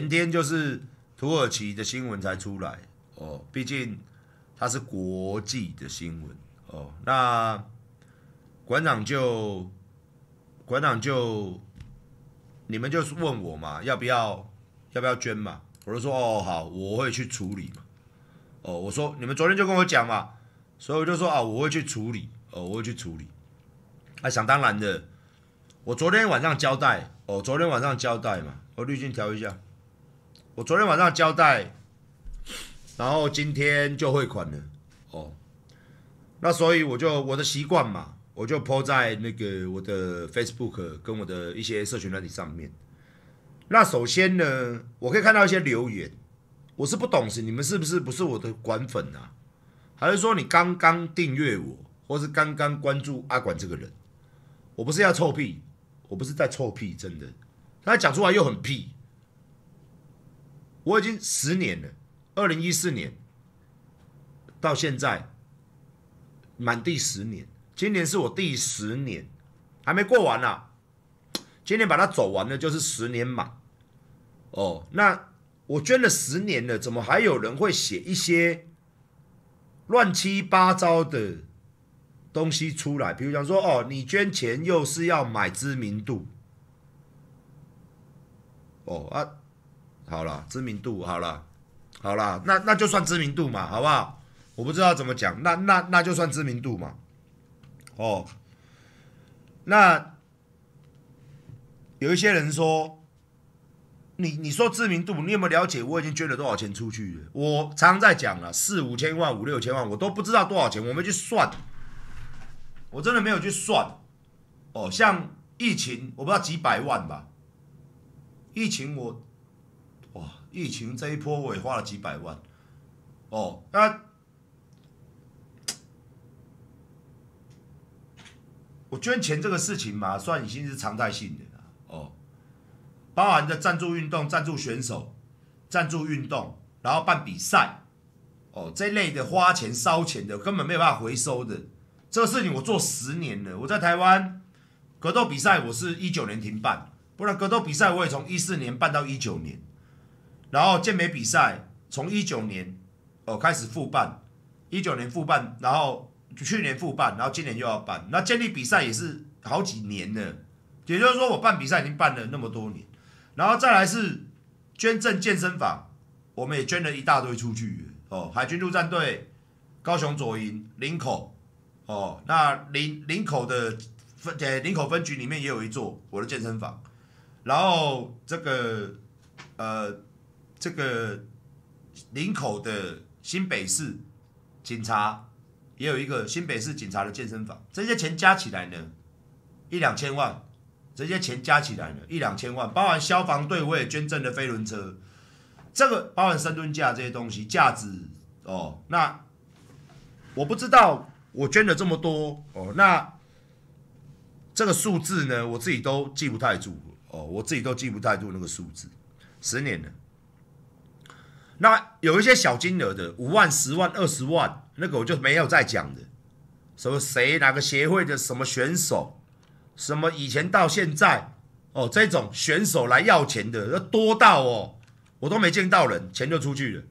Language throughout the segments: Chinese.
前天就是土耳其的新闻才出来哦，毕竟它是国际的新闻哦。那馆长就馆长就你们就是问我嘛，要不要要不要捐嘛？我就说哦好，我会去处理嘛。哦，我说你们昨天就跟我讲嘛，所以我就说啊，我会去处理，哦，我会去处理。啊，想当然的，我昨天晚上交代，哦，昨天晚上交代嘛，我滤镜调一下，我昨天晚上交代，然后今天就汇款了，哦，那所以我就我的习惯嘛，我就 po 在那个我的 Facebook 跟我的一些社群软体上面。那首先呢，我可以看到一些留言，我是不懂是你们是不是不是我的管粉啊？还是说你刚刚订阅我，或是刚刚关注阿管这个人？我不是要臭屁，我不是在臭屁，真的。他讲出来又很屁。我已经十年了，二零一四年到现在满第十年，今年是我第十年，还没过完呢。今年把它走完了，就是十年满。哦，那我捐了十年了，怎么还有人会写一些乱七八糟的东西出来？比如讲说，哦，你捐钱又是要买知名度。哦啊，好了，知名度好了，好了，那那就算知名度嘛，好不好？我不知道怎么讲，那那那就算知名度嘛。哦，那有一些人说，你你说知名度，你有没有了解？我已经捐了多少钱出去了？我常常在讲了，四五千万、五六千万，我都不知道多少钱，我没去算，我真的没有去算。哦，像疫情，我不知道几百万吧。疫情我，哇！疫情这一波我也花了几百万，哦，那我捐钱这个事情嘛，算已经是常态性的了，哦，包含的赞助运动、赞助选手、赞助运动，然后办比赛，哦，这类的花钱烧钱的，根本没有办法回收的，这个事情我做十年了，我在台湾格斗比赛，我是一九年停办。不然格斗比赛我也从一四年办到一九年，然后健美比赛从一九年哦开始复办，一九年复办，然后去年复办，然后今年又要办。那建立比赛也是好几年了，也就是说我办比赛已经办了那么多年，然后再来是捐赠健身房，我们也捐了一大堆出去哦。海军陆战队、高雄左营、林口哦，那林林口的分呃林口分局里面也有一座我的健身房。然后这个呃，这个林口的新北市警察也有一个新北市警察的健身房，这些钱加起来呢，一两千万，这些钱加起来呢，一两千万，包含消防队我也捐赠了飞轮车，这个包含深蹲架这些东西，价值哦，那我不知道我捐了这么多哦，那这个数字呢，我自己都记不太住。哦，我自己都记不太住那个数字，十年了。那有一些小金额的，五万、十万、二十万，那个我就没有再讲的。什么谁哪个协会的什么选手，什么以前到现在，哦，这种选手来要钱的，多到哦，我都没见到人，钱就出去了。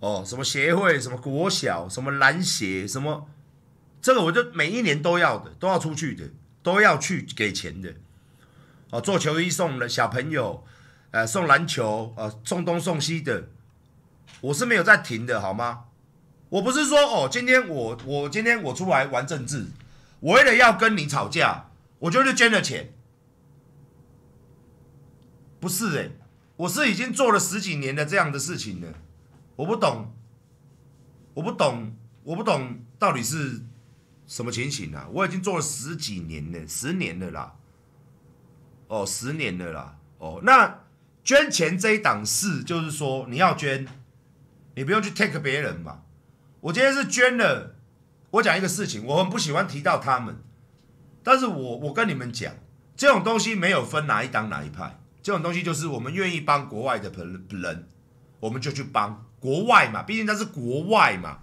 哦，什么协会，什么国小，什么篮协，什么，这个我就每一年都要的，都要出去的，都要去给钱的。哦，做球衣送了小朋友，呃，送篮球，呃，送东送西的，我是没有在停的，好吗？我不是说哦，今天我我今天我出来玩政治，我为了要跟你吵架，我就是捐了钱，不是哎，我是已经做了十几年的这样的事情了，我不懂，我不懂，我不懂到底是什么情形啊？我已经做了十几年了，十年了啦。哦，十年了啦。哦，那捐钱这一档事，就是说你要捐，你不用去 take 别人嘛。我今天是捐了。我讲一个事情，我很不喜欢提到他们，但是我我跟你们讲，这种东西没有分哪一党哪一派，这种东西就是我们愿意帮国外的朋人，我们就去帮国外嘛，毕竟他是国外嘛。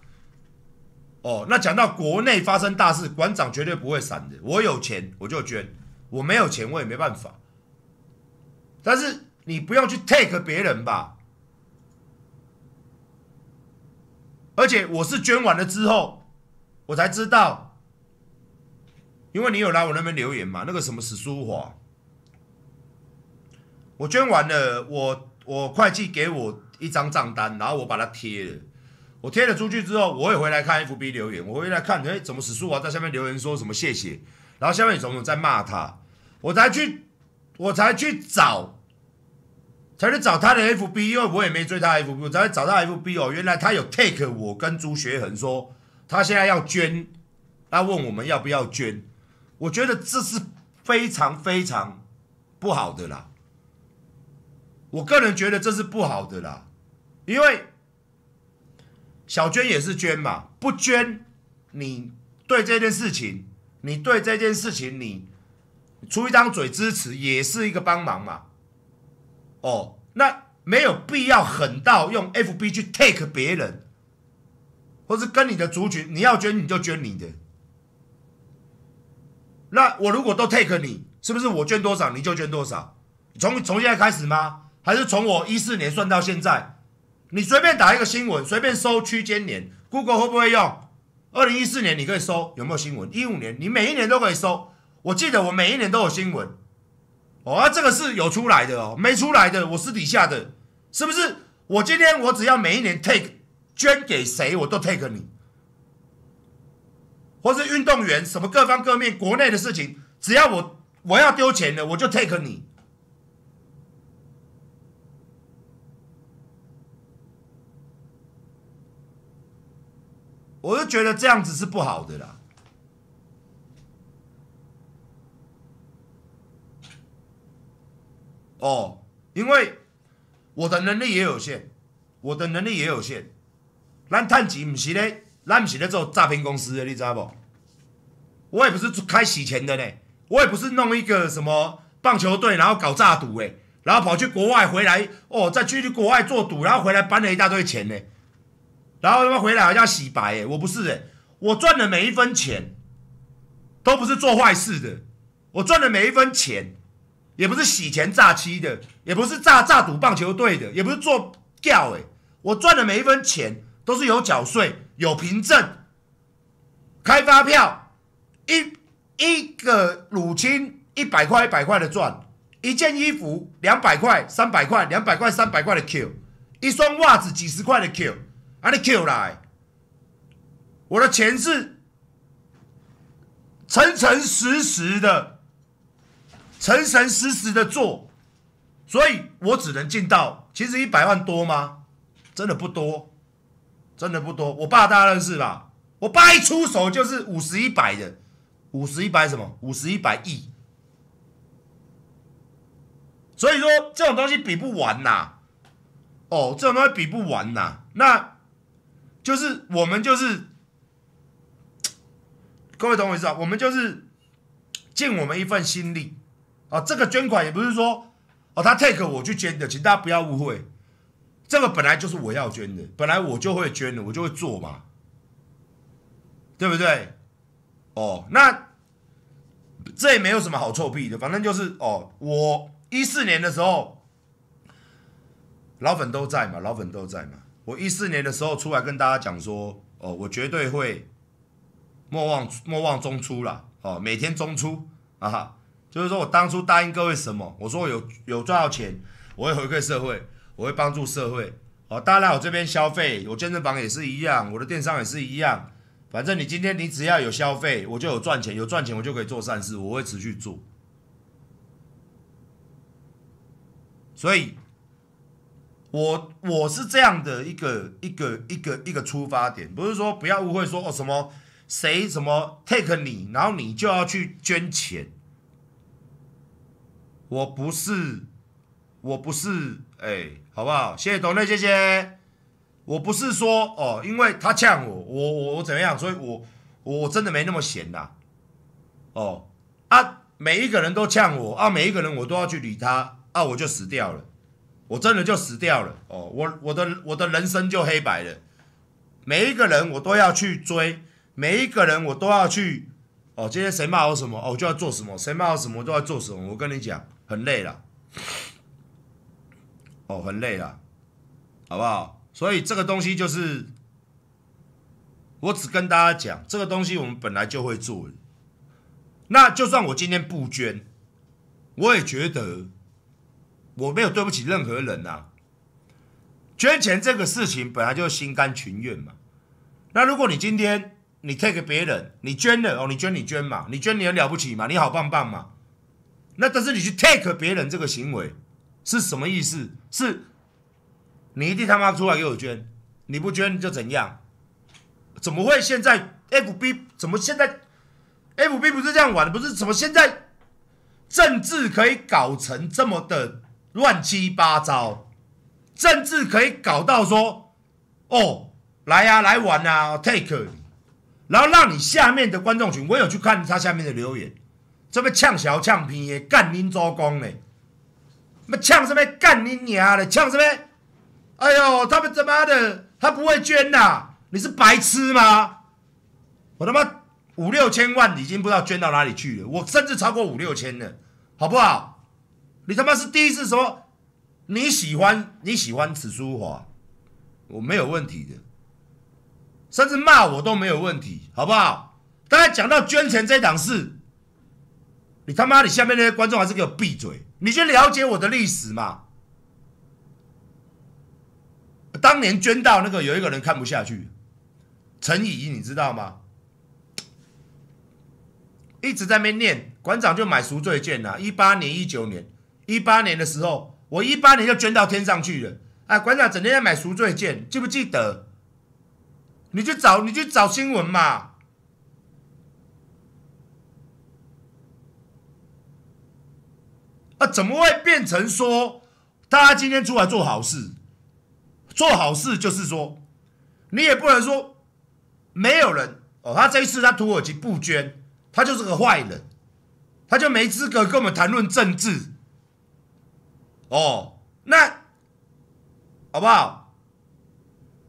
哦，那讲到国内发生大事，馆长绝对不会闪的。我有钱我就捐，我没有钱我也没办法。但是你不用去 take 别人吧。而且我是捐完了之后，我才知道，因为你有来我那边留言嘛，那个什么史书华，我捐完了，我我会计给我一张账单，然后我把它贴了，我贴了出去之后，我也回来看 FB 留言，我回来看，哎，怎么史书华在下面留言说什么谢谢，然后下面有种种在骂他，我才去，我才去找。才去找他的 FB，因为我也没追他 FB，我才找到 FB 哦。原来他有 take 我跟朱学恒说，他现在要捐，他问我们要不要捐。我觉得这是非常非常不好的啦。我个人觉得这是不好的啦，因为小娟也是捐嘛，不捐，你对这件事情，你对这件事情，你出一张嘴支持，也是一个帮忙嘛。哦，那没有必要狠到用 FB 去 take 别人，或是跟你的族群，你要捐你就捐你的。那我如果都 take 你，是不是我捐多少你就捐多少？从从现在开始吗？还是从我一四年算到现在？你随便打一个新闻，随便搜区间年，Google 会不会用？二零一四年你可以搜有没有新闻？一五年你每一年都可以搜。我记得我每一年都有新闻。哦，这个是有出来的哦，没出来的我私底下的，是不是？我今天我只要每一年 take 捐给谁，我都 take 你，或是运动员什么各方各面国内的事情，只要我我要丢钱的，我就 take 你。我就觉得这样子是不好的啦。哦，因为我的能力也有限，我的能力也有限。咱探钱不是咧，咱不是咧做诈骗公司的，你知道不？我也不是开洗钱的呢，我也不是弄一个什么棒球队，然后搞诈赌诶，然后跑去国外回来，哦，再去去国外做赌，然后回来搬了一大堆钱呢，然后他妈回来好像洗白诶，我不是诶，我赚的每一分钱都不是做坏事的，我赚的每一分钱。也不是洗钱诈欺的，也不是诈诈赌棒球队的，也不是做教哎，我赚的每一分钱都是有缴税、有凭证、开发票，一一个乳清一百块一百块的赚，一件衣服两百块三百块两百块三百块的 Q，一双袜子几十块的 Q，啊你 Q 来，我的钱是诚诚实实的。诚诚实实的做，所以我只能尽到。其实一百万多吗？真的不多，真的不多。我爸大家认识吧？我爸一出手就是五十一百的，五十一百什么？五十一百亿。所以说这种东西比不完呐。哦，这种东西比不完呐。那就是我们就是各位懂我意思啊？我们就是尽我们一份心力。啊，这个捐款也不是说哦，他 take 我去捐的，请大家不要误会，这个本来就是我要捐的，本来我就会捐的，我就会做嘛，对不对？哦，那这也没有什么好臭屁的，反正就是哦，我一四年的时候，老粉都在嘛，老粉都在嘛，我一四年的时候出来跟大家讲说，哦，我绝对会莫忘莫忘中出了，哦，每天中出啊哈。就是说我当初答应各位什么？我说我有有赚到钱，我会回馈社会，我会帮助社会。哦，大家来我这边消费，我健身房也是一样，我的电商也是一样。反正你今天你只要有消费，我就有赚钱，有赚钱我就可以做善事，我会持续做。所以，我我是这样的一个一个一个一个出发点，不是说不要误会说哦什么谁什么 take 你，然后你就要去捐钱。我不是，我不是，哎，好不好？谢谢董磊，谢谢。我不是说哦，因为他呛我，我我我怎么样？所以我我真的没那么闲呐。哦啊，每一个人都呛我啊，每一个人我都要去理他啊，我就死掉了，我真的就死掉了。哦，我我的我的人生就黑白了。每一个人我都要去追，每一个人我都要去。哦，今天谁骂我什么，哦，我就要做什么；谁骂我什么，我都要做什么。我跟你讲。很累了，哦，很累了，好不好？所以这个东西就是，我只跟大家讲，这个东西我们本来就会做。那就算我今天不捐，我也觉得我没有对不起任何人呐。捐钱这个事情本来就心甘情愿嘛。那如果你今天你 take 别人，你捐了哦，你捐你捐嘛，你捐你很了不起嘛，你好棒棒嘛。那但是你去 take 别人这个行为是什么意思？是，你一定他妈出来给我捐，你不捐就怎样？怎么会现在 FB 怎么现在 FB 不是这样玩的？不是怎么现在政治可以搞成这么的乱七八糟？政治可以搞到说，哦。来呀，来玩啊，take，然后让你下面的观众群，我有去看他下面的留言，这边呛小呛皮的，干您周公嘞，那呛什么干您娘的，呛什么？哎呦，他们他妈的，他不会捐呐？你是白痴吗？我他妈五六千万已经不知道捐到哪里去了，我甚至超过五六千了，好不好？你他妈是第一次说你喜欢你喜欢此书华，我没有问题的。甚至骂我都没有问题，好不好？大家讲到捐钱这档事，你他妈，你下面那些观众还是给我闭嘴！你去了解我的历史嘛？当年捐到那个有一个人看不下去，陈怡，你知道吗？一直在那边念，馆长就买赎罪券呐。一八年、一九年、一八年的时候，我一八年就捐到天上去了。哎，馆长整天在买赎罪券，记不记得？你去找，你去找新闻嘛。啊，怎么会变成说大家今天出来做好事？做好事就是说，你也不能说没有人哦。他这一次他土耳其不捐，他就是个坏人，他就没资格跟我们谈论政治。哦，那好不好？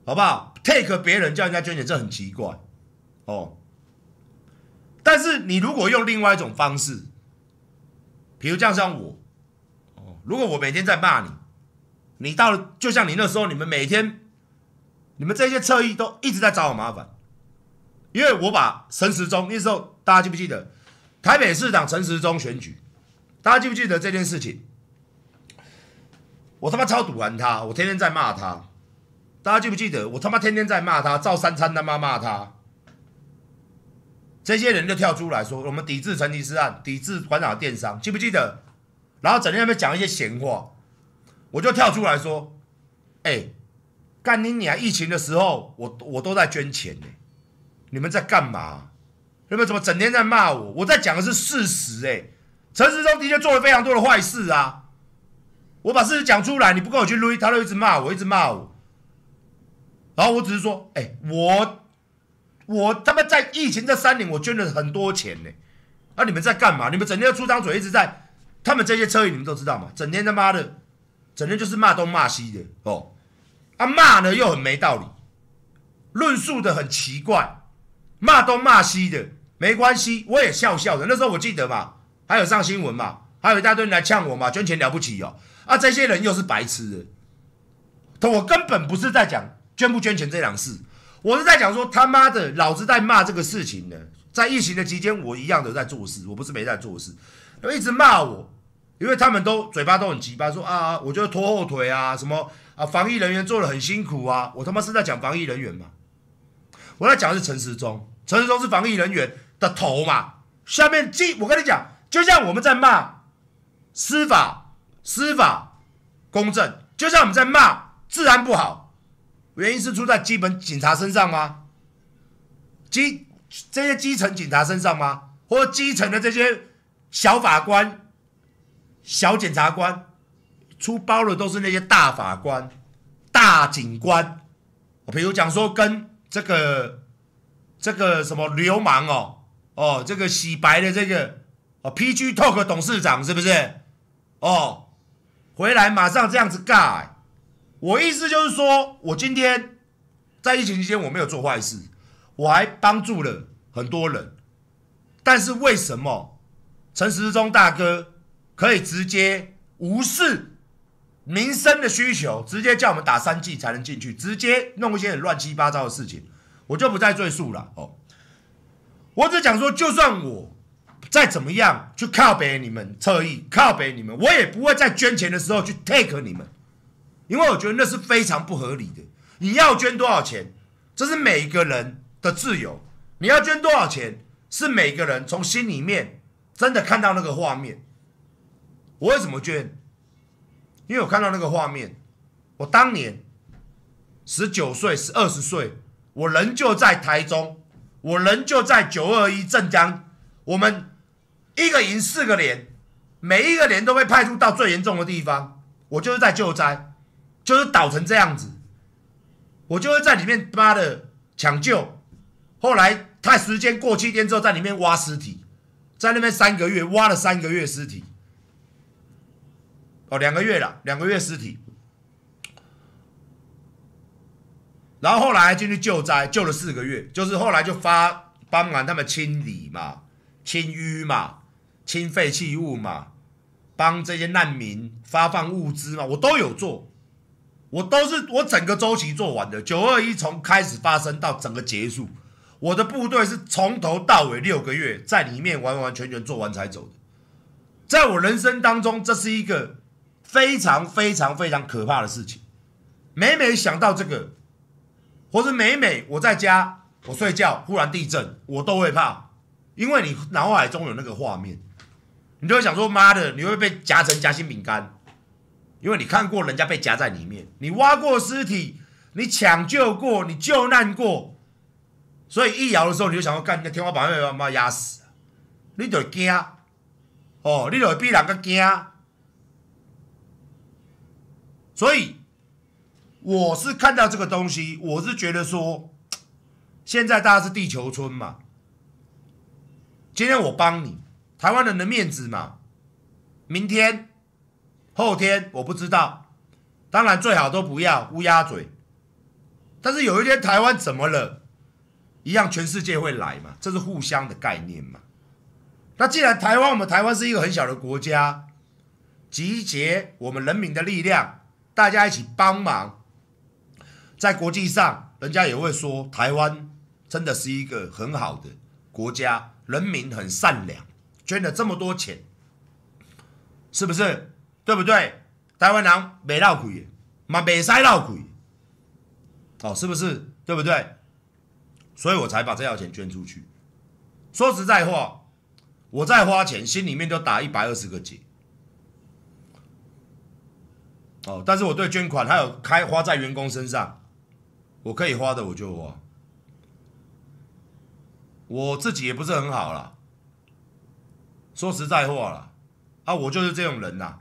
好不好？take 别人叫人家捐钱，这很奇怪哦。但是你如果用另外一种方式，比如这样像我，如果我每天在骂你，你到了就像你那时候，你们每天，你们这些侧翼都一直在找我麻烦，因为我把陈时中那时候大家记不记得台北市长陈时中选举？大家记不记得这件事情？我他妈超堵完他，我天天在骂他。大家记不记得我他妈天天在骂他，赵三餐他妈骂他，这些人就跳出来说我们抵制陈吉斯案，抵制馆长的电商，记不记得？然后整天在那讲一些闲话，我就跳出来说，哎，干你娘！疫情的时候，我我都在捐钱呢，你们在干嘛？你们怎么整天在骂我？我在讲的是事实，哎，陈时中的确做了非常多的坏事啊，我把事实讲出来，你不跟我去撸，他就一直骂我，一直骂我。然后我只是说，哎，我我他妈在疫情这三年，我捐了很多钱呢。啊，你们在干嘛？你们整天出张嘴，一直在他们这些车友，你们都知道嘛？整天他妈的，整天就是骂东骂西的哦。啊，骂呢又很没道理，论述的很奇怪，骂东骂西的，没关系，我也笑笑的。那时候我记得嘛，还有上新闻嘛，还有一大堆人来呛我嘛，捐钱了不起哦。啊，这些人又是白痴的，他我根本不是在讲。捐不捐钱这两事，我是在讲说他妈的，老子在骂这个事情呢。在疫情的期间，我一样的在做事，我不是没在做事，一直骂我，因为他们都嘴巴都很急巴，说啊，我就拖后腿啊，什么啊，防疫人员做的很辛苦啊，我他妈是在讲防疫人员嘛？我在讲的是陈时中，陈时中是防疫人员的头嘛？下面记，我跟你讲，就像我们在骂司法，司法公正，就像我们在骂治安不好。原因是出在基本警察身上吗？基这些基层警察身上吗？或基层的这些小法官、小检察官出包的都是那些大法官、大警官。比如讲说跟这个这个什么流氓哦哦，这个洗白的这个哦 PG Talk 董事长是不是？哦，回来马上这样子盖。我意思就是说，我今天在疫情期间我没有做坏事，我还帮助了很多人。但是为什么陈时中大哥可以直接无视民生的需求，直接叫我们打三剂才能进去，直接弄一些很乱七八糟的事情，我就不再赘述了哦。我只讲说，就算我再怎么样去靠北你们侧翼，靠北你们，我也不会在捐钱的时候去 take 你们，因为我觉得那是非常不合理的。你要捐多少钱，这是每一个人的自由。你要捐多少钱，是每个人从心里面真的看到那个画面。我为什么捐？因为我看到那个画面，我当年十九岁、十二十岁，我人就在台中，我人就在九二一镇江，我们一个营四个连，每一个连都被派出到最严重的地方，我就是在救灾，就是倒成这样子，我就会在里面妈的抢救，后来太时间过七天之后，在里面挖尸体，在那边三个月挖了三个月尸体。哦，两个月了，两个月尸体，然后后来进去救灾，救了四个月，就是后来就发帮忙他们清理嘛，清淤嘛，清废弃物嘛，帮这些难民发放物资嘛，我都有做，我都是我整个周期做完的，九二一从开始发生到整个结束，我的部队是从头到尾六个月在里面完完全全做完才走的，在我人生当中，这是一个。非常非常非常可怕的事情，每每想到这个，或者每每我在家我睡觉忽然地震，我都会怕，因为你脑海中有那个画面，你就会想说妈的，你会被夹成夹心饼干，因为你看过人家被夹在里面，你挖过尸体，你抢救过，你救难过，所以一摇的时候你就想要干，那天花板会把妈压死，你就惊，哦，你就会比人更惊。所以，我是看到这个东西，我是觉得说，现在大家是地球村嘛，今天我帮你，台湾人的面子嘛，明天、后天我不知道，当然最好都不要乌鸦嘴，但是有一天台湾怎么了，一样全世界会来嘛，这是互相的概念嘛。那既然台湾，我们台湾是一个很小的国家，集结我们人民的力量。大家一起帮忙，在国际上，人家也会说台湾真的是一个很好的国家，人民很善良，捐了这么多钱，是不是？对不对？台湾人没闹鬼，嘛没塞闹鬼，哦，是不是？对不对？所以我才把这条钱捐出去。说实在话，我在花钱，心里面就打一百二十个结。哦，但是我对捐款还有开花在员工身上，我可以花的我就花，我自己也不是很好啦。说实在话啦，啊，我就是这种人呐，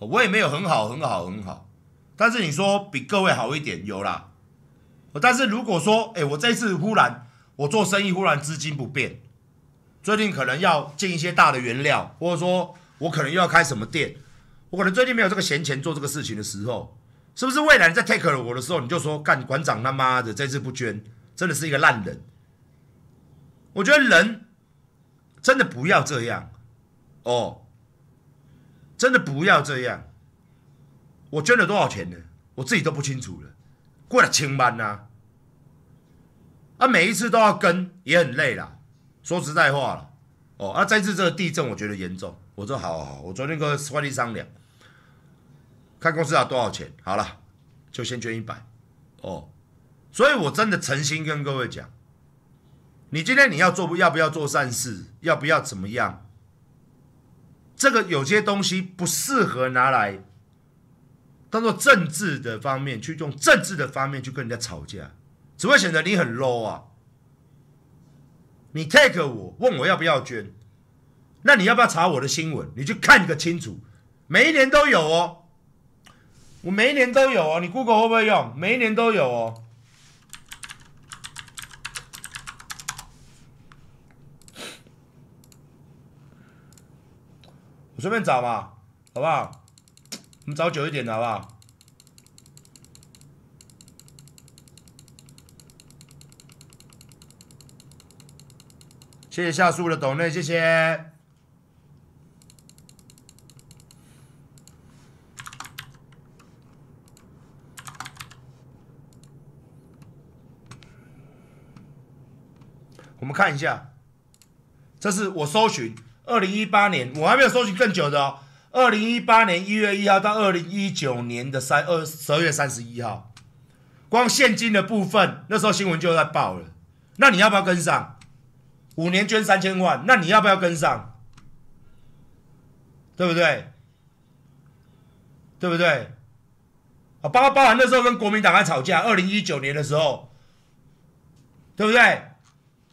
我也没有很好很好很好，但是你说比各位好一点有啦，但是如果说，哎，我这次忽然我做生意忽然资金不变，最近可能要进一些大的原料，或者说我可能又要开什么店。我可能最近没有这个闲钱做这个事情的时候，是不是未来你在 take 了我的时候，你就说干馆长他妈的这次不捐，真的是一个烂人。我觉得人真的不要这样哦，真的不要这样。我捐了多少钱呢？我自己都不清楚了，过了千万呐。啊，每一次都要跟，也很累啦。说实在话了，哦，啊，这次这个地震我觉得严重。我说好好好，我昨天跟快递商量。看公司要多少钱？好了，就先捐一百哦。所以我真的诚心跟各位讲，你今天你要做不，要不要做善事？要不要怎么样？这个有些东西不适合拿来当做政治的方面去用政治的方面去跟人家吵架，只会显得你很 low 啊。你 take 我问我要不要捐，那你要不要查我的新闻？你去看个清楚，每一年都有哦。我每一年都有哦，你 Google 会不会用？每一年都有哦。我随便找嘛，好不好？我们找久一点的好不好？谢谢夏树的抖内，谢谢。我们看一下，这是我搜寻二零一八年，我还没有搜寻更久的哦。二零一八年一月一号到二零一九年的三二十二月三十一号，光现金的部分，那时候新闻就在报了。那你要不要跟上？五年捐三千万，那你要不要跟上？对不对？对不对？啊，包包含那时候跟国民党还吵架，二零一九年的时候，对不对？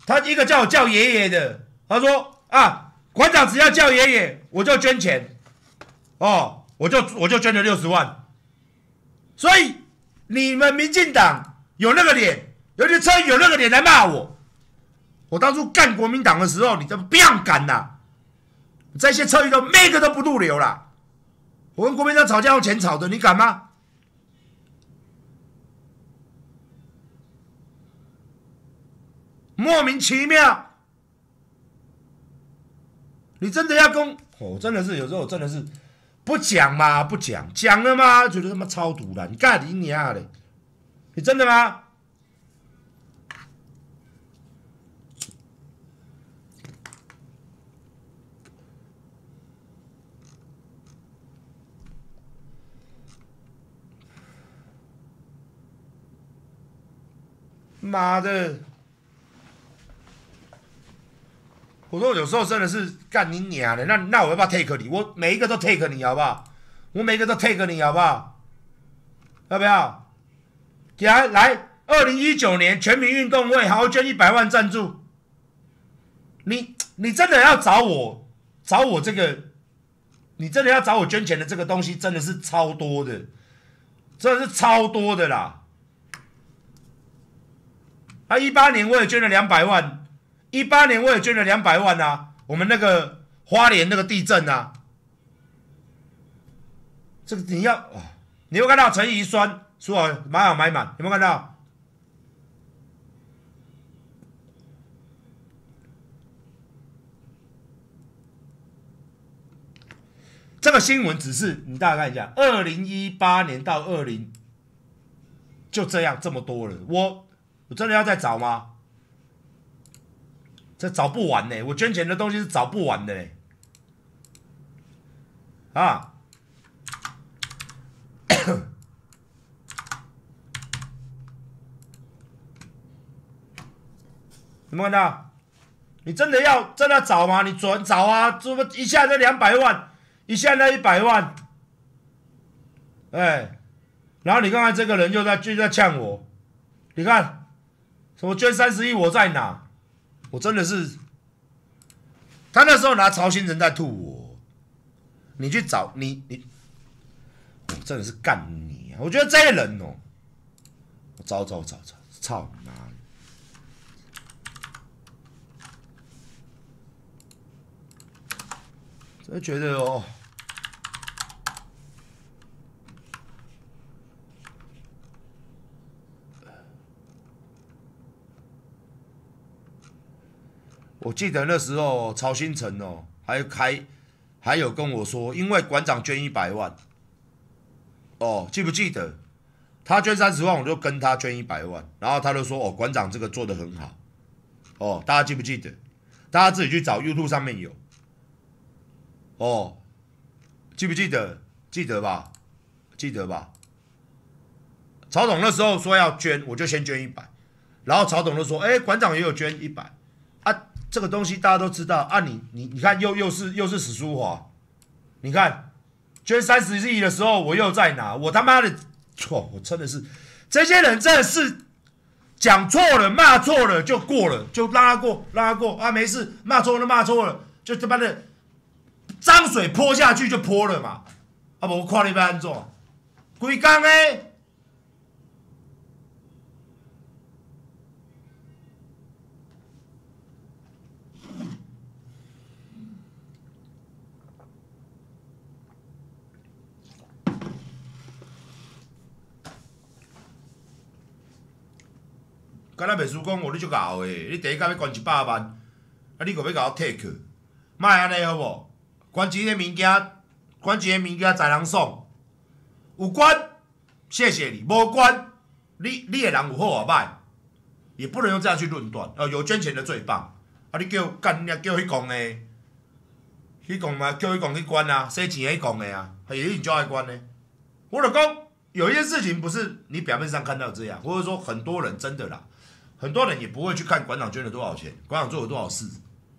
他一个叫我叫爷爷的，他说啊，馆长只要叫爷爷，我就捐钱。哦，我就我就捐了六十万，所以你们民进党有那个脸，有些车有那个脸来骂我。我当初干国民党的时候，你怎么不要敢呐？这些车友都每个都不入流了。我跟国民党吵架用钱吵的，你敢吗？莫名其妙，你真的要跟我？真的是有时候真的是。不讲嘛，不讲，讲了吗？觉得他妈超毒了，你干你娘的！你真的吗？妈的！我说有时候真的是干你娘的，那那我要不要 take 你？我每一个都 take 你好不好？我每一个都 take 你好不好？要不要？来来，二零一九年全民运动会，好好捐一百万赞助。你你真的要找我找我这个？你真的要找我捐钱的这个东西，真的是超多的，真的是超多的啦。他一八年我也捐了两百万。一八年我也捐了两百万呐，我们那个花莲那个地震啊，这个你要，你有看到陈怡酸说好买好买满，有没有看到？这个新闻只是你大概看一下，二零一八年到二零就这样这么多人，我我真的要再找吗？这找不完呢，我捐钱的东西是找不完的嘞，啊！有没有看到？你真的要真的找吗？你准找啊！怎么一下就两百万，一下那一百万？哎，然后你看看这个人又在就在呛我，你看什么捐三十亿我在哪？我真的是，他那时候拿曹新成在吐我，你去找你你，我真的是干你啊！我觉得这些人哦，我找找找找，操你妈！真的觉得哦。我记得那时候曹新成哦，还开还有跟我说，因为馆长捐一百万，哦，记不记得？他捐三十万，我就跟他捐一百万，然后他就说哦，馆长这个做的很好，哦，大家记不记得？大家自己去找 YouTube 上面有，哦，记不记得？记得吧？记得吧？曹总那时候说要捐，我就先捐一百，然后曹总就说，哎，馆长也有捐一百。这个东西大家都知道啊！你你你看，又又是又是史书华，你看捐三十亿的时候，我又在哪？我他妈的错！我真的是这些人真的是讲错了、骂错了就过了，就拉过，拉过啊！没事，骂错了骂错了，就他妈的脏水泼下去就泼了嘛！啊不，我看你要安怎？规工诶！秘书讲，我你足搞诶！你第一间要捐一百万，啊，你个要甲我 take，莫安尼好无？捐一个物件，捐一个物件，在人爽。有捐，谢谢你；无捐，你你诶人有好啊歹？也不能用这样去论断。哦，有捐钱的最棒，啊，你叫干，你叫迄讲的，迄讲嘛，叫迄讲去关啊，谁钱去讲的啊，也一定叫爱关呢。我就讲，有一件事情不是你表面上看到这样，或者说很多人真的啦，很多人也不会去看馆长捐了多少钱，馆长做了多少事，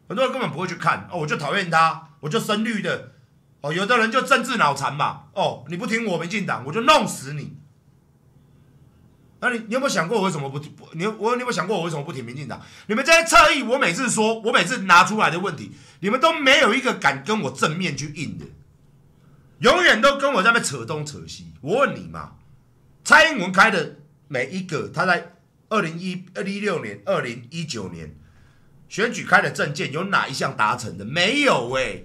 很多人根本不会去看。哦，我就讨厌他，我就深绿的。哦，有的人就政治脑残嘛。哦，你不听我民进党，我就弄死你。那你你有没有想过我为什么不不？你我你有没有想过我为什么不挺民进党？你们这些侧翼，我每次说，我每次拿出来的问题，你们都没有一个敢跟我正面去应的，永远都跟我在那扯东扯西。我问你嘛，蔡英文开的每一个，他在二零一二零一六年、二零一九年选举开的政见，有哪一项达成的？没有哎。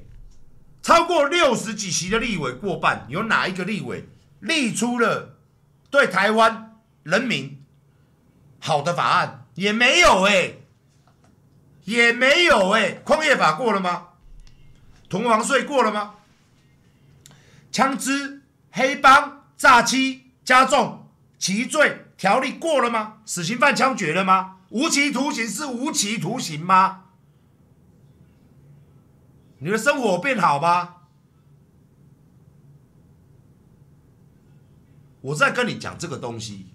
超过六十几席的立委过半，有哪一个立委立出了对台湾人民好的法案？也没有哎，也没有哎。矿业法过了吗？同房税过了吗？枪支、黑帮、诈欺、加重其罪条例过了吗？死刑犯枪决了吗？无期徒刑是无期徒刑吗？你的生活变好吗？我在跟你讲这个东西，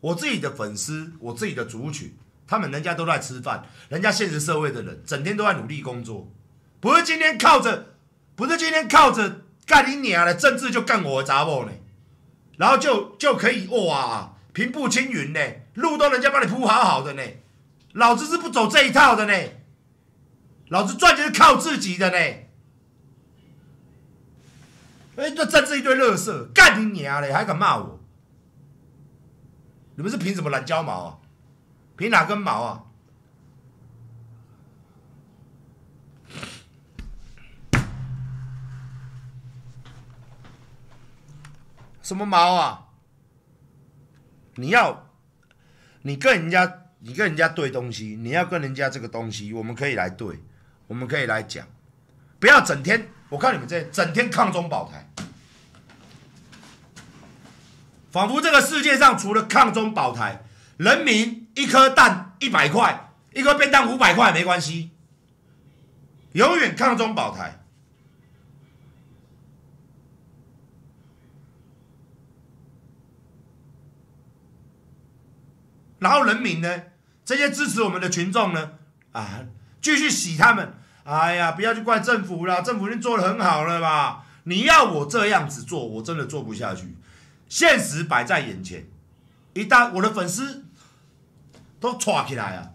我自己的粉丝，我自己的族群，他们人家都在吃饭，人家现实社会的人整天都在努力工作，不是今天靠着，不是今天靠着干你娘的政治就干我的杂物呢，然后就就可以哇平步青云呢，路都人家帮你铺好好的呢，老子是不走这一套的呢。老子赚钱是靠自己的呢！哎，这政治一堆垃圾，干你娘嘞！还敢骂我？你们是凭什么懒胶毛啊？凭哪根毛啊？什么毛啊？你要，你跟人家，你跟人家对东西，你要跟人家这个东西，我们可以来对。我们可以来讲，不要整天，我看你们这整天抗中保台，仿佛这个世界上除了抗中保台，人民一颗蛋一百块，一颗便当五百块没关系，永远抗中保台。然后人民呢，这些支持我们的群众呢，啊。继续洗他们，哎呀，不要去怪政府了，政府已经做的很好了吧？你要我这样子做，我真的做不下去。现实摆在眼前，一旦我的粉丝都抓起来啊，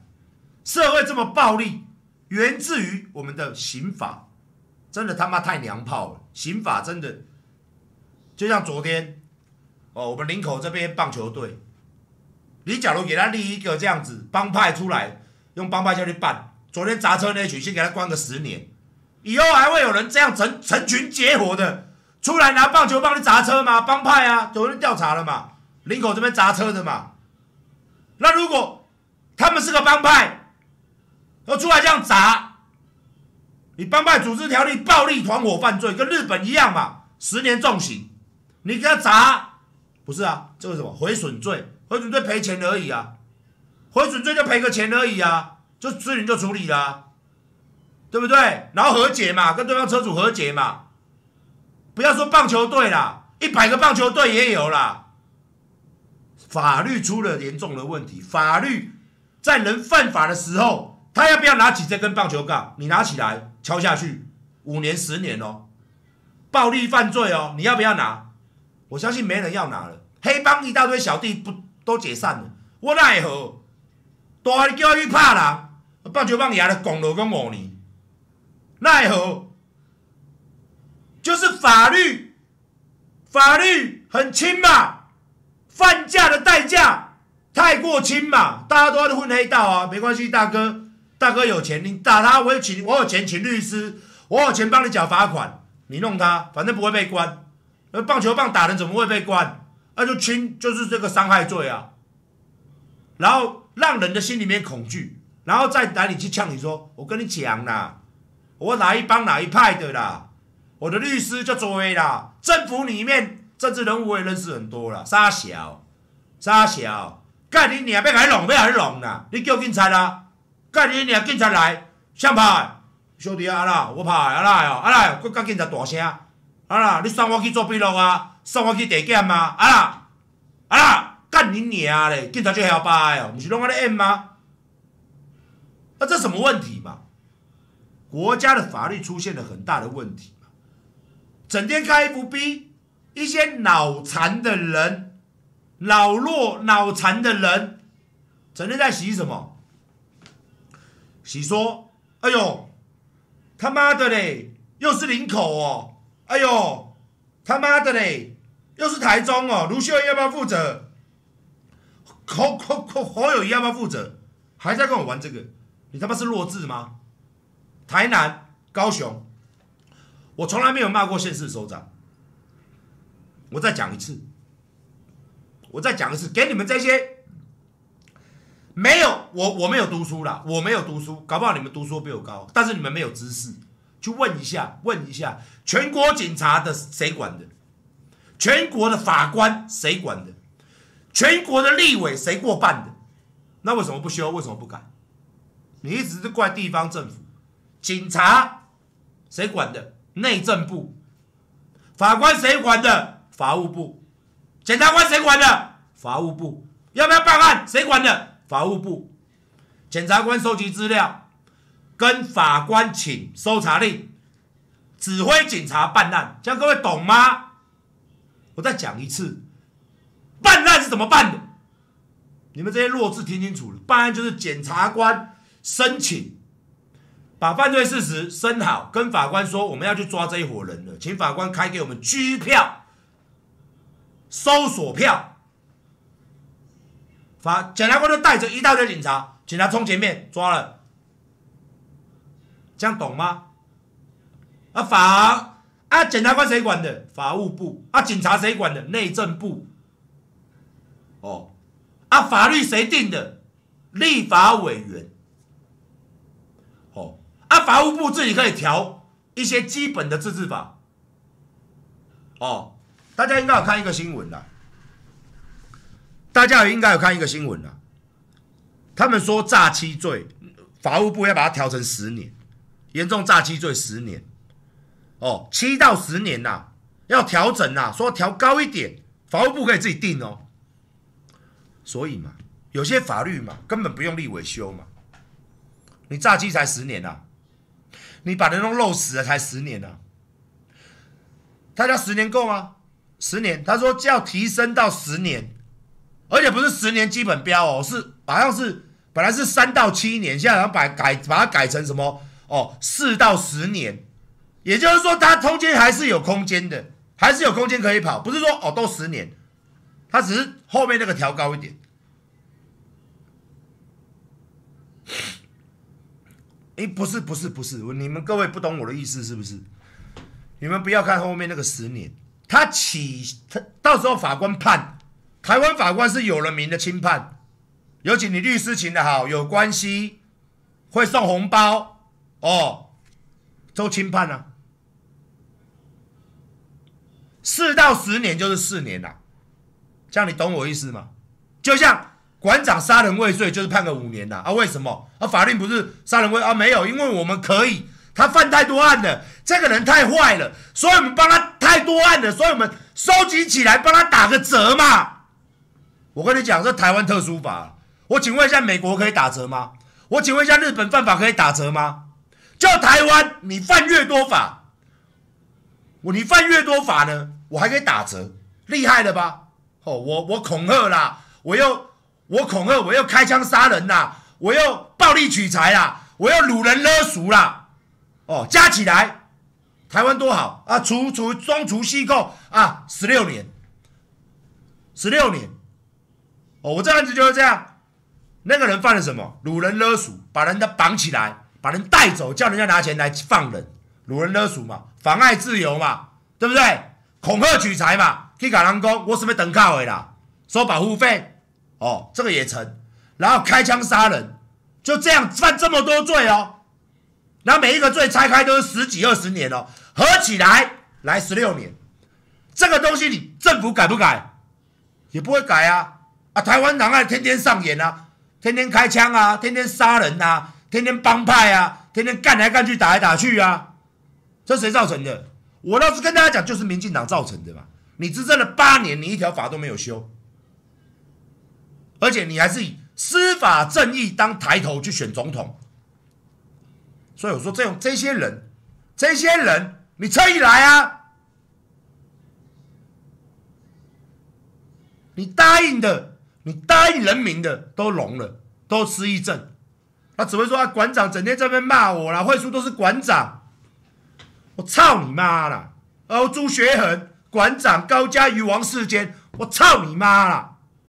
社会这么暴力，源自于我们的刑法，真的他妈太娘炮了。刑法真的，就像昨天，哦，我们林口这边棒球队，你假如给他立一个这样子帮派出来，用帮派下去办。昨天砸车那群，先给他关个十年，以后还会有人这样成成群结伙的出来拿棒球棒去砸车吗？帮派啊，昨天调查了嘛，林口这边砸车的嘛。那如果他们是个帮派，要出来这样砸，你帮派组织条例暴力团伙犯罪，跟日本一样嘛，十年重刑。你给他砸，不是啊，这个什么毁损罪？核准罪赔钱而已啊，核准罪就赔个钱而已啊。就事情就处理了，对不对？然后和解嘛，跟对方车主和解嘛。不要说棒球队啦，一百个棒球队也有啦。法律出了严重的问题，法律在人犯法的时候，他要不要拿起这根棒球杠？你拿起来敲下去，五年十年哦。暴力犯罪哦，你要不要拿？我相信没人要拿了。黑帮一大堆小弟不都解散了？我奈何？大你叫他去拍人？棒球棒也来拱了跟五年，奈何？就是法律，法律很轻嘛，犯价的代价太过轻嘛，大家都在混黑道啊，没关系，大哥，大哥有钱，你打他，我有请，我有钱请律师，我有钱帮你缴罚款，你弄他，反正不会被关。那棒球棒打人怎么会被关？那就轻，就是这个伤害罪啊。然后让人的心里面恐惧。然后再哪里去呛你说，我跟你讲啦，我哪一帮哪一派的啦，我的律师就追啦，政府里面政治人物我也认识很多啦，沙小，沙小，干你娘，要甲弄，要甲弄啦！你叫警察啦！干你娘，警察来，想拍？兄弟啊，啦，我拍啊啦哦，啊啦，佫甲警察大声，啊啦，你送我去做笔录啊，送我去地检吗，啊啦，啊啦，干你娘嘞！警察就晓拍哦，毋是拢安尼演吗？那这什么问题嘛？国家的法律出现了很大的问题嘛？整天开 FB，一些脑残的人，老弱脑残的人，整天在洗什么？洗说，哎呦，他妈的嘞，又是林口哦，哎呦，他妈的嘞，又是台中哦，卢秀燕要不要负责？侯侯侯侯友谊要不要负责？还在跟我玩这个？你他妈是弱智吗？台南、高雄，我从来没有骂过县市首长。我再讲一次，我再讲一次，给你们这些没有我我没有读书啦，我没有读书，搞不好你们读书比我高，但是你们没有知识，去问一下，问一下全国警察的谁管的？全国的法官谁管的？全国的立委谁过半的？那为什么不修？为什么不改？你一直是怪地方政府。警察谁管的？内政部。法官谁管的？法务部。检察官谁管的？法务部。要不要办案？谁管的？法务部。检察官收集资料，跟法官请搜查令，指挥警察办案。这样各位懂吗？我再讲一次，办案是怎么办的？你们这些弱智听清楚了，办案就是检察官申请。把犯罪事实申好，跟法官说我们要去抓这一伙人了，请法官开给我们拘票、搜索票。法检察官就带着一大堆警察，警察冲前面抓了，这样懂吗？啊法啊检察官谁管的？法务部啊警察谁管的？内政部。哦，啊法律谁定的？立法委员。哦啊，法务部自己可以调一些基本的自治法。哦，大家应该有看一个新闻啦，大家应该有看一个新闻啦。他们说诈欺罪，法务部要把它调成十年，严重诈欺罪十年。哦，七到十年呐，要调整呐，说调高一点，法务部可以自己定哦。所以嘛，有些法律嘛，根本不用立委修嘛。你诈欺才十年呐。你把人弄漏死了才十年啊？他家十年够吗？十年，他说要提升到十年，而且不是十年基本标哦，是好像是本来是三到七年，现在好像把改把它改成什么哦，四到十年，也就是说它中间还是有空间的，还是有空间可以跑，不是说哦都十年，它只是后面那个调高一点。哎，不是不是不是，你们各位不懂我的意思是不是？你们不要看后面那个十年，他起他到时候法官判，台湾法官是有了名的轻判，尤其你律师请的好，有关系，会送红包哦，都轻判啊，四到十年就是四年啦，这样你懂我意思吗？就像。馆长杀人未遂就是判个五年啦啊？为什么？啊，法律不是杀人未啊？没有，因为我们可以，他犯太多案了，这个人太坏了，所以我们帮他太多案了，所以我们收集起来帮他打个折嘛。我跟你讲，这台湾特殊法，我请问一下，美国可以打折吗？我请问一下，日本犯法可以打折吗？就台湾，你犯越多法，我你犯越多法呢，我还可以打折，厉害了吧？哦，我我恐吓啦，我又。我恐吓，我又开枪杀人啦，我又暴力取财啦，我又掳人勒赎啦，哦，加起来，台湾多好啊！除除中除西扣啊，十六年，十六年，哦，我这案子就是这样，那个人犯了什么？掳人勒赎，把人家绑起来，把人带走，叫人家拿钱来放人，掳人勒赎嘛，妨碍自由嘛，对不对？恐吓取财嘛，去甲人讲，我是不是等靠的啦？收保护费。哦，这个也成，然后开枪杀人，就这样犯这么多罪哦，然后每一个罪拆开都是十几二十年哦，合起来来十六年，这个东西你政府改不改？也不会改啊，啊，台湾党案天天上演啊，天天开枪啊，天天杀人啊，天天帮派啊，天天干来干去，打来打去啊，这谁造成的？我倒是跟大家讲，就是民进党造成的嘛。你执政了八年，你一条法都没有修，而且你还是以司法正义当抬头去选总统。所以我说，这种这些人，这些人，你可以来啊！你答应的，你答应人民的，都聋了，都失忆症。他只会说啊，馆长整天在那边骂我啦，会书都是馆长。我操你妈了！哦，朱学恒馆长高家瑜王世坚，我操你妈了！